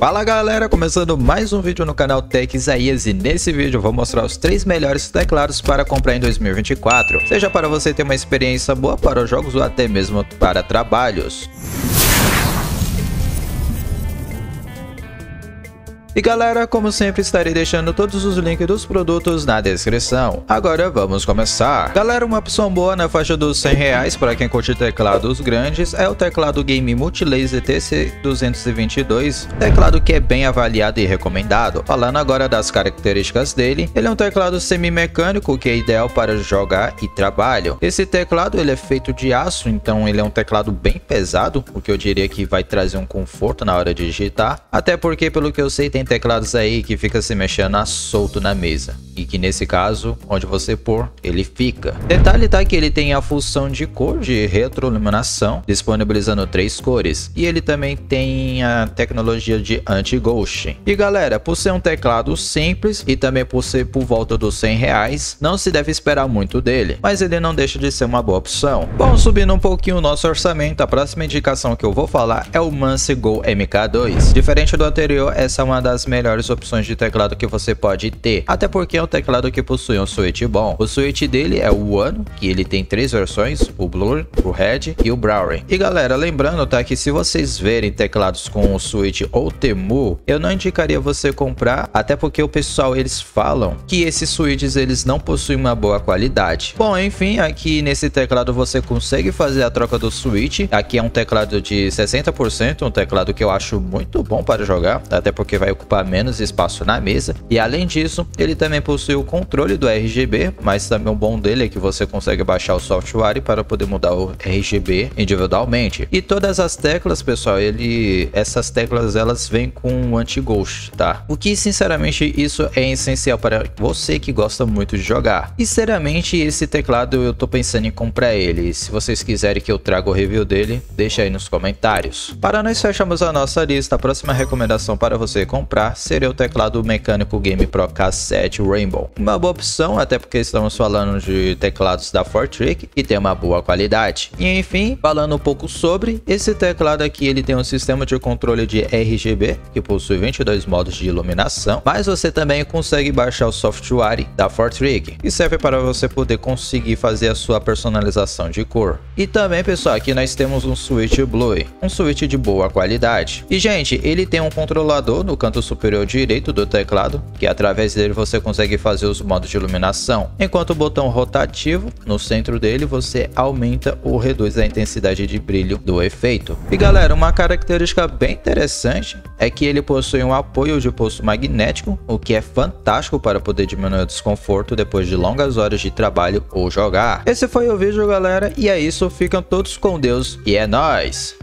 Fala galera, começando mais um vídeo no canal Tech Isaías e nesse vídeo eu vou mostrar os três melhores teclados para comprar em 2024, seja para você ter uma experiência boa para os jogos ou até mesmo para trabalhos. E galera, como sempre estarei deixando todos os links dos produtos na descrição. Agora vamos começar. Galera, uma opção boa na faixa dos 100 reais para quem curte teclados grandes é o teclado Game Multilaser TC222, teclado que é bem avaliado e recomendado. Falando agora das características dele, ele é um teclado semi-mecânico que é ideal para jogar e trabalho. Esse teclado ele é feito de aço, então ele é um teclado bem pesado, o que eu diria que vai trazer um conforto na hora de digitar, até porque pelo que eu sei tem tem teclados aí que fica se mexendo a solto na mesa. E que nesse caso, onde você pôr, ele fica. Detalhe tá que ele tem a função de cor de retroiluminação, disponibilizando três cores. E ele também tem a tecnologia de anti-ghost. E galera, por ser um teclado simples e também por ser por volta dos 100 reais, não se deve esperar muito dele. Mas ele não deixa de ser uma boa opção. Bom, subindo um pouquinho o nosso orçamento, a próxima indicação que eu vou falar é o Mansi Go MK2. Diferente do anterior, essa é uma das das melhores opções de teclado que você pode ter, até porque é um teclado que possui um switch bom. O switch dele é o One, que ele tem três versões, o Blur, o Red e o Browning. E galera, lembrando tá que se vocês verem teclados com o switch ou Temu, eu não indicaria você comprar, até porque o pessoal eles falam que esses switches eles não possuem uma boa qualidade. Bom, enfim, aqui nesse teclado você consegue fazer a troca do switch. Aqui é um teclado de 60%, um teclado que eu acho muito bom para jogar, até porque vai ocupar menos espaço na mesa. E além disso, ele também possui o controle do RGB, mas também o bom dele é que você consegue baixar o software para poder mudar o RGB individualmente. E todas as teclas, pessoal, ele essas teclas elas vêm com anti-ghost, tá? O que sinceramente isso é essencial para você que gosta muito de jogar. E seriamente esse teclado eu tô pensando em comprar ele. Se vocês quiserem que eu traga o review dele, deixa aí nos comentários. Para nós fechamos a nossa lista, a próxima recomendação para você comprar comprar seria o teclado mecânico Game Pro K7 Rainbow. Uma boa opção, até porque estamos falando de teclados da Fortrick e tem uma boa qualidade. E enfim, falando um pouco sobre, esse teclado aqui ele tem um sistema de controle de RGB, que possui 22 modos de iluminação, mas você também consegue baixar o software da Fortrick, que serve para você poder conseguir fazer a sua personalização de cor. E também, pessoal, aqui nós temos um switch Blue, um switch de boa qualidade. E gente, ele tem um controlador no canto canto superior direito do teclado, que através dele você consegue fazer os modos de iluminação, enquanto o botão rotativo, no centro dele, você aumenta ou reduz a intensidade de brilho do efeito. E galera, uma característica bem interessante é que ele possui um apoio de pulso magnético, o que é fantástico para poder diminuir o desconforto depois de longas horas de trabalho ou jogar. Esse foi o vídeo galera, e é isso, ficam todos com Deus e é nóis!